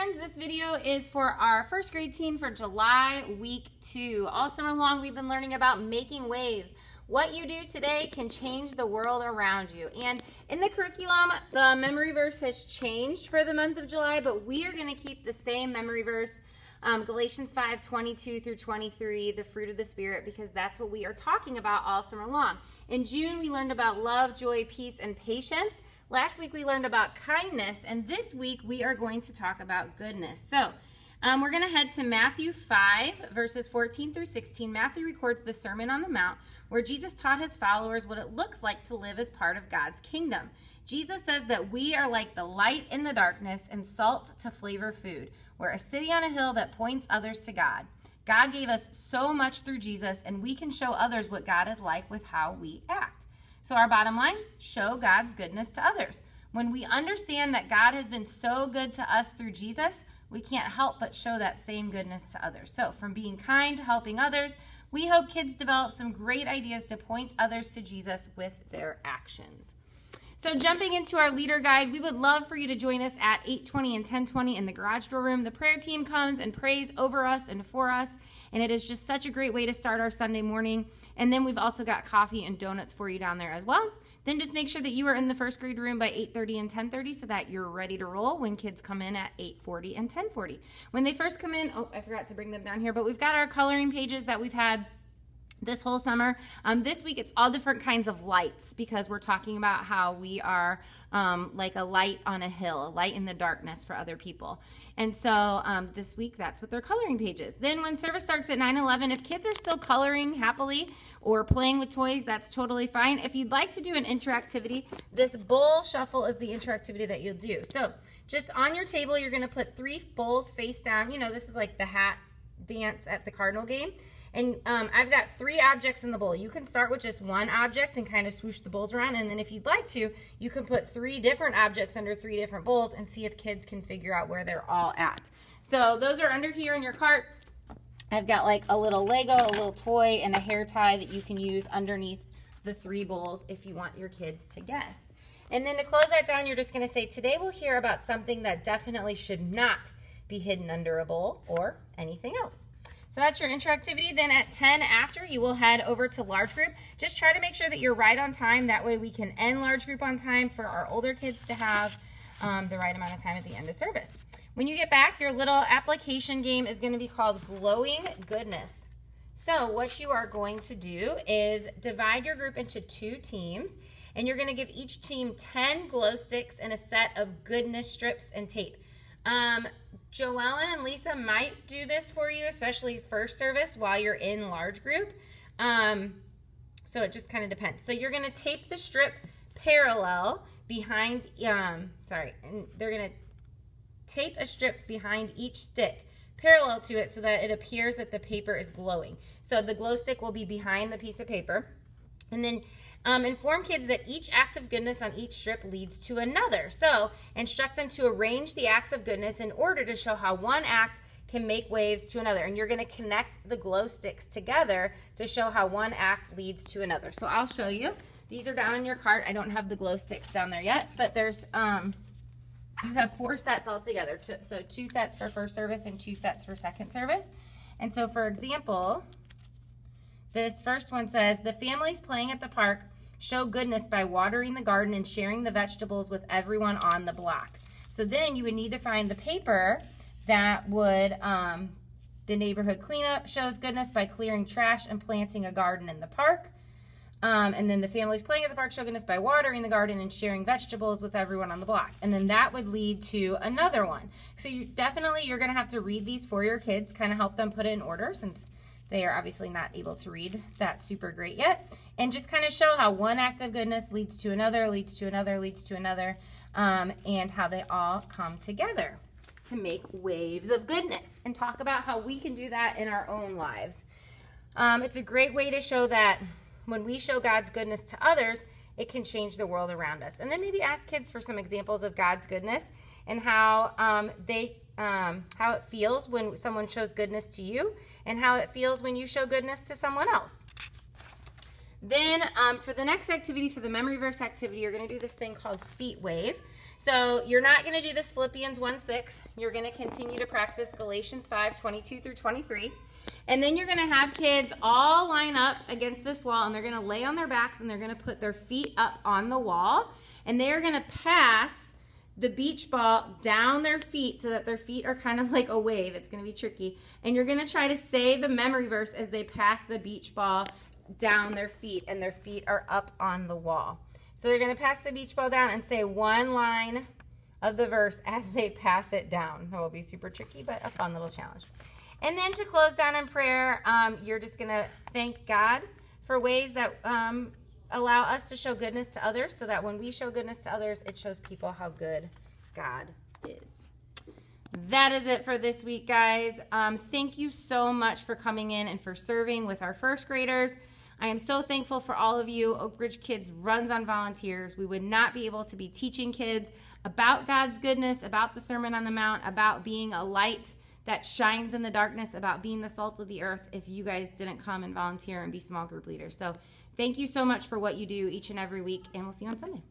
friends, this video is for our first grade team for July week two. All summer long, we've been learning about making waves. What you do today can change the world around you. And in the curriculum, the memory verse has changed for the month of July, but we are going to keep the same memory verse, um, Galatians 5 22 through 23, the fruit of the Spirit, because that's what we are talking about all summer long. In June, we learned about love, joy, peace, and patience. Last week we learned about kindness, and this week we are going to talk about goodness. So um, we're going to head to Matthew 5, verses 14 through 16. Matthew records the Sermon on the Mount, where Jesus taught his followers what it looks like to live as part of God's kingdom. Jesus says that we are like the light in the darkness and salt to flavor food. We're a city on a hill that points others to God. God gave us so much through Jesus, and we can show others what God is like with how we act. So, our bottom line show God's goodness to others. When we understand that God has been so good to us through Jesus, we can't help but show that same goodness to others. So, from being kind to helping others, we hope kids develop some great ideas to point others to Jesus with their actions. So jumping into our leader guide, we would love for you to join us at 8:20 and 10:20 in the garage door room. The prayer team comes and prays over us and for us, and it is just such a great way to start our Sunday morning. And then we've also got coffee and donuts for you down there as well. Then just make sure that you are in the first grade room by 8:30 and 10:30 so that you're ready to roll when kids come in at 8:40 and 10:40. When they first come in, oh, I forgot to bring them down here, but we've got our coloring pages that we've had this whole summer. Um, this week it's all different kinds of lights because we're talking about how we are um, like a light on a hill, a light in the darkness for other people. And so um, this week, that's what their coloring pages. Then when service starts at 9 11, if kids are still coloring happily or playing with toys, that's totally fine. If you'd like to do an interactivity, this bowl shuffle is the interactivity that you'll do. So just on your table, you're going to put three bowls face down. You know, this is like the hat dance at the Cardinal game. And um, I've got three objects in the bowl. You can start with just one object and kind of swoosh the bowls around. And then if you'd like to, you can put three different objects under three different bowls and see if kids can figure out where they're all at. So those are under here in your cart. I've got like a little Lego, a little toy, and a hair tie that you can use underneath the three bowls if you want your kids to guess. And then to close that down, you're just going to say, today we'll hear about something that definitely should not be hidden under a bowl or anything else. So that's your interactivity. Then at 10 after, you will head over to large group. Just try to make sure that you're right on time. That way we can end large group on time for our older kids to have um, the right amount of time at the end of service. When you get back, your little application game is going to be called Glowing Goodness. So what you are going to do is divide your group into two teams and you're going to give each team 10 glow sticks and a set of goodness strips and tape. Um, Joellen and Lisa might do this for you, especially first service while you're in large group. Um, so it just kind of depends. So you're going to tape the strip parallel behind, um, sorry, and they're going to tape a strip behind each stick parallel to it so that it appears that the paper is glowing. So the glow stick will be behind the piece of paper. And then um, inform kids that each act of goodness on each strip leads to another. So instruct them to arrange the acts of goodness in order to show how one act can make waves to another. And you're going to connect the glow sticks together to show how one act leads to another. So I'll show you. These are down in your cart. I don't have the glow sticks down there yet, but there's, um, you have four sets altogether. So two sets for first service and two sets for second service. And so for example, this first one says, the families playing at the park show goodness by watering the garden and sharing the vegetables with everyone on the block. So then you would need to find the paper that would, um, the neighborhood cleanup shows goodness by clearing trash and planting a garden in the park. Um, and then the families playing at the park show goodness by watering the garden and sharing vegetables with everyone on the block. And then that would lead to another one. So you definitely, you're going to have to read these for your kids, kind of help them put it in order since they are obviously not able to read that super great yet. And just kind of show how one act of goodness leads to another, leads to another, leads to another, um, and how they all come together to make waves of goodness and talk about how we can do that in our own lives. Um, it's a great way to show that when we show God's goodness to others, it can change the world around us. And then maybe ask kids for some examples of God's goodness and how um, they um, how it feels when someone shows goodness to you and how it feels when you show goodness to someone else. Then um, for the next activity, for the memory verse activity, you're going to do this thing called feet wave. So you're not going to do this Philippians 1 6. You're going to continue to practice Galatians 5 22 through 23. And then you're going to have kids all line up against this wall and they're going to lay on their backs and they're going to put their feet up on the wall and they're going to pass the beach ball down their feet so that their feet are kind of like a wave. It's going to be tricky. And you're going to try to say the memory verse as they pass the beach ball down their feet and their feet are up on the wall. So they're going to pass the beach ball down and say one line of the verse as they pass it down. It will be super tricky, but a fun little challenge. And then to close down in prayer, um, you're just going to thank God for ways that um, allow us to show goodness to others so that when we show goodness to others, it shows people how good God is. That is it for this week, guys. Um, thank you so much for coming in and for serving with our first graders. I am so thankful for all of you. Oak Ridge Kids runs on volunteers. We would not be able to be teaching kids about God's goodness, about the Sermon on the Mount, about being a light that shines in the darkness, about being the salt of the earth if you guys didn't come and volunteer and be small group leaders. So thank you so much for what you do each and every week, and we'll see you on Sunday.